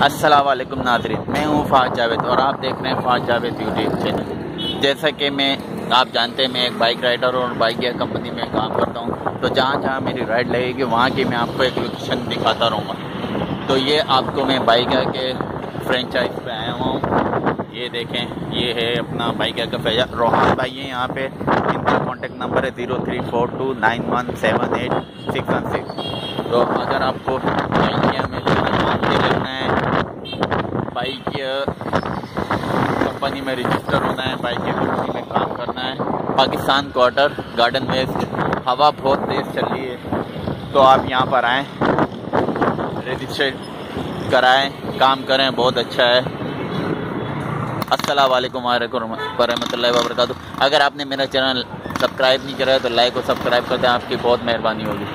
वालेकुम नाजरीन, मैं हूँ फाज जावेद और आप देख रहे हैं फाज जावेद यूट्यूब चैनल। जैसा कि मैं, आप जानते हैं मैं एक बाइक राइडर और बाइक गियर कंपनी में काम करता हूँ। तो जहाँ जहाँ मेरी राइड लगेगी, वहाँ की मैं आपको एक लोकेशन दिखाता रहूँगा। तो ये आपको मैं बाइक के फ्रेंचाइज पे आया हुआ हूँ। ये देखें, ये है अपना बाइक का फैजा रोहान भाई है यहाँ पे। इनका कॉन्टेक्ट नंबर है zero three four two nine one seven eight six one six तो अगर आपको बाइक में काम के लेना है बाइक कंपनी में रजिस्टर होना है, बाइक कंपनी में काम करना है। पाकिस्तान क्वार्टर गार्डन वेस्ट हवा बहुत तेज़ चल रही है। तो आप यहाँ पर आएँ रजिस्टर कराएँ, काम करें, बहुत अच्छा है। अस्सलाम वालेकुम वरहमतुल्लाहि वबरकातुहू अगर आपने मेरा चैनल सब्सक्राइब नहीं करा है तो लाइक और सब्सक्राइब कर दें, आपकी बहुत मेहरबानी होगी।